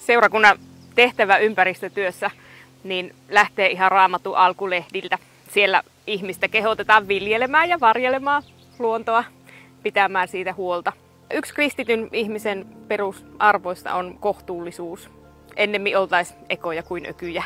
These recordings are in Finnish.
seurakunnan tehtävä ympäristötyössä niin lähtee ihan raamattu alkulehdiltä. Siellä ihmistä kehotetaan viljelemään ja varjelemaan luontoa, pitämään siitä huolta. Yksi kristityn ihmisen perusarvoista on kohtuullisuus. Ennemmin oltaisiin ekoja kuin ökyjä.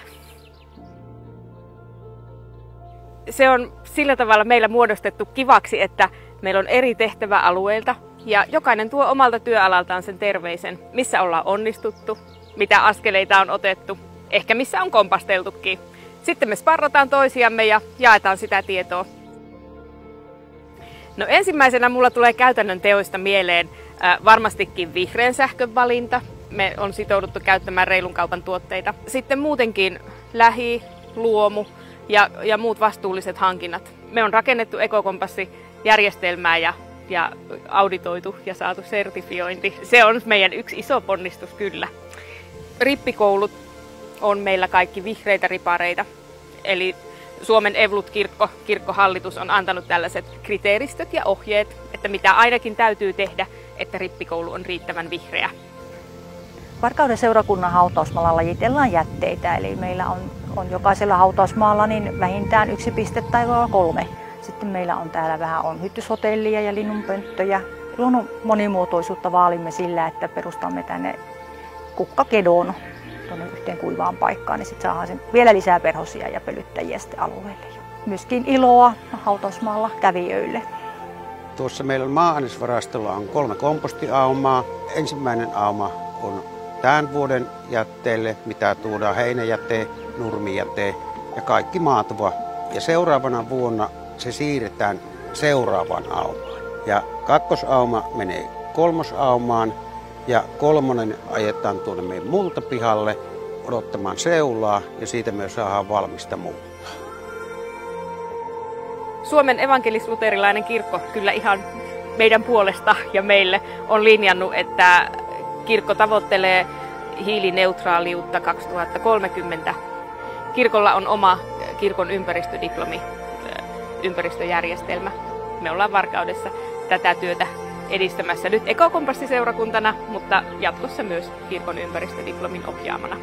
Se on sillä tavalla meillä muodostettu kivaksi, että meillä on eri tehtäväalueilta ja jokainen tuo omalta työalaltaan sen terveisen, missä ollaan onnistuttu, mitä askeleita on otettu, ehkä missä on kompasteltukin. Sitten me sparrataan toisiamme ja jaetaan sitä tietoa. No ensimmäisenä mulla tulee käytännön teoista mieleen äh, varmastikin vihreän sähkön valinta. Me on sitouduttu käyttämään reilun kaupan tuotteita. Sitten muutenkin lähi, luomu ja, ja muut vastuulliset hankinnat. Me on rakennettu ekokompassi järjestelmää ja, ja auditoitu ja saatu sertifiointi. Se on meidän yksi iso ponnistus kyllä. Rippikoulut on meillä kaikki vihreitä ripareita. Eli Suomen Evlut-kirkko, kirkkohallitus on antanut tällaiset kriteeristöt ja ohjeet, että mitä ainakin täytyy tehdä, että rippikoulu on riittävän vihreä. Varkauden seurakunnan hautausmaalla lajitellaan jätteitä, eli meillä on, on jokaisella hautausmaalla niin vähintään yksi piste tai kolme. Sitten meillä on täällä vähän on hyttyshotellia ja linnunpönttöjä. Luonnon monimuotoisuutta vaalimme sillä, että perustamme tänne kukkakedon tuonne yhteen kuivaan paikkaan, niin sitten saadaan sen vielä lisää perhosia ja pölyttäjiä sitten alueelle. Myöskin iloa hautausmaalla kävijöille. Tuossa meillä on maa on kolme kompostiaumaa. Ensimmäinen auma on tämän vuoden jätteelle, mitä tuodaan heinäjäte, nurmijäte ja kaikki maatuva. Ja seuraavana vuonna se siirretään seuraavaan aumaan. Ja kakkosauma menee kolmosaumaan ja kolmonen ajetaan tuonne meidän multapihalle odottamaan seulaa ja siitä myös saadaan valmista multaa. Suomen evankelis-luterilainen kirkko kyllä ihan meidän puolesta ja meille on linjannut, että kirkko tavoittelee hiilineutraaliutta 2030. Kirkolla on oma kirkon ympäristödiplomi, ympäristöjärjestelmä. Me ollaan Varkaudessa tätä työtä edistämässä nyt ekokompassiseurakuntana, mutta jatkossa myös kirkon ympäristödiplomin ohjaamana.